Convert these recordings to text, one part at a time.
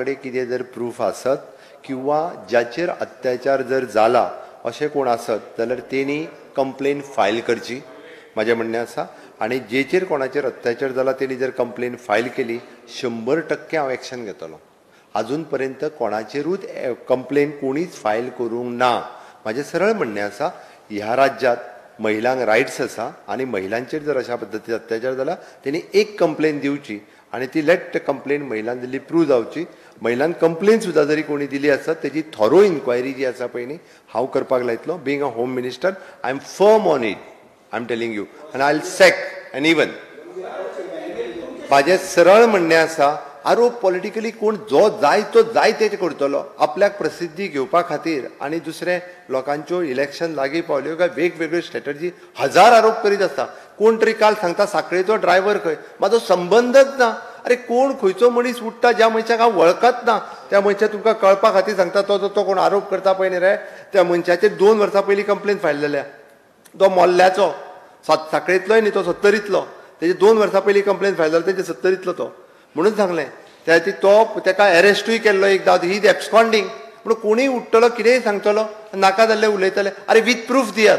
कडेन कितें जर प्रूफ आसत किंवा जाचेर अत्याचार जर जाला अशें कोण आसत जाल्यार तेणी कंप्लेन फायल करची म्हाजें म्हणणें आसा आनी जेचेर कोणाचेर अत्याचार जाला तेणी जर कंप्लेन फायल केली शंबर टक्के हांव एक्शन घेतलो. आजून पर्यंत कोणाचेरूच कंप्लेन कोणीच फायल करूंक ना. म्हाजें सरळ म्हणणें आसा ह्या राज्यांत महिलांक रायट्स आसा आनी महिलांचेर जर अशा पद्दतीन अत्याचार जाला तेणी एक कंप्लेन दिवची आनी ती लेट कंप्लेन महिलान दिल्ली प्रूव जावची महिलांक कंप्लेन सुद्दां जरी कोणी दिली आसा तेजी थॉरो इन्क्वायरी जी आसा पळय न्ही हांव करपाक लायतलो. Being a home minister I am firm on it I am telling you आनी आय सॅक एन इवन म्हाजें सरळ म्हणणें आसा आरोप पॉलिटिकली कोण जो जाय तो जाय तेचे करतलो. आपल्याक प्रसिद्धी घेवपा खातीर आनी दुसरें लोकांच्यो इलेक्शन लागीं पावल्यो काय वेगवेगळ्यो स्ट्रॅटर्जी हजार आरोप करीत आसता. कोण तरी काल सांगता साखळेचो ड्रायव्हर खंय. म्हाजो संबंदच ना. अरे कोण खंयचो मनीस उठता ज्या मनशाक हांव वळखत ना त्या मनशाक तुमकां कळपा खातीर सांगता तो जो तो कोण आरोप करता पळय न्ही रे त्या मनशाचेर दोन वर्सां पयलीं कंप्लेन फायल जाल्या. तो मोल्ल्याचो. सात साखळेंतलोय न्ही तो सत्तरीतलो. तेजे दोन वर्सां पयलीं कंप्लेन फायल जाल्या तेजे सत्तरीतलो तो. म्हणून सांगलें. त्या तो ताका एरेस्टूय केल्लो एकदां. ही इज एब्सकॉन्डिंग पूण कोणीय उठतलो कितेंय सांगतलो नाका जाल्ले उलयतले. अरे विथ प्रूफ दियात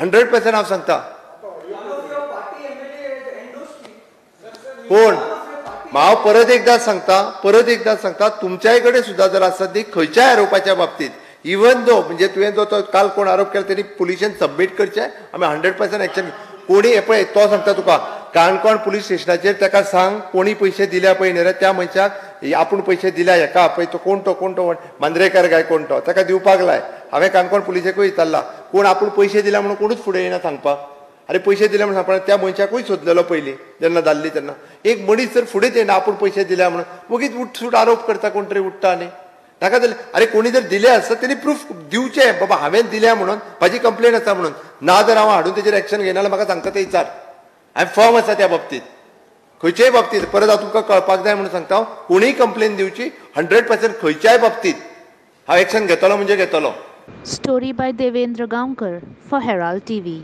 हंड्रेड पर्सेंट हांव सांगता. कोण? हांव परत एकदा सांगता परत एकदा सांगता तुमच्याय कडेन सुद्दां जर आसत न्ही खंयच्याय आरोपाच्या बाबतींत इवन दो म्हणजे तुवें जो तो काल कोण आरोप केला तेणी पुलिशेन सबमीट करचे आमी हंड्रेड पर्सेंट एक्शन कोणी पळय तो सांगता तुका. काणकोण पुलीस स्टेशनाचेर ताका सांग कोणी पयशे दिल्या पळय न्ही रे त्या मनशाक आपूण पयशे दिल्या हेका पळय तो कोण तो कोण तो मांद्रेकार काय कोण तो ताका दिवपाक लाय. हांवें काणकोण पुलिसेकूय विचारला कोण आपूण पयशे दिल्या म्हणून कोणूच फुडें येना सांगपाक? आरे पयशे दिले म्हणून सांगपा त्या मनशाकूय सोदलेलो पयलीं जेन्ना जाल्ली तेन्ना. एक मनीस जर फुडेंच येना आपूण पयशे दिल्या म्हणून मगीच उठसूट आरोप करता कोण तरी उठटा न्ही. नाका जाल्यार अरे कोणी जर दिले आसता तेणी प्रूफ दिवचे बाबा हांवें दिल्या म्हणून म्हाजी कंप्लेन आसा म्हणून. ना जर हांव हाडून तेजेर एक्शन घेना जाल्यार म्हाका सांगता ते विचार. हांवें फर्म आसा त्या बाबतींत. खंयच्याय बाबतींत परत हांव तुमकां कळपाक जाय म्हणून सांगता हांव कोणीय कंप्लेन दिवची हंड्रेड पर्सेंट खंयच्याय बाबतींत हांव एक्शन घेतलो म्हणजे घेतलो. Story by Devendra Gaonkar Gaonkar for T V